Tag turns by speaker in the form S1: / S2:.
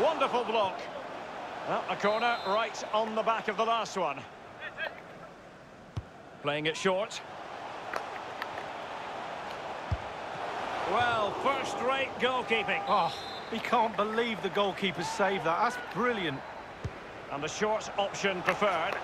S1: Wonderful block. Well, a corner right on the back of the last one. Playing it short. Well, first-rate goalkeeping.
S2: Oh, he can't believe the goalkeeper saved that. That's brilliant.
S1: And the short option preferred.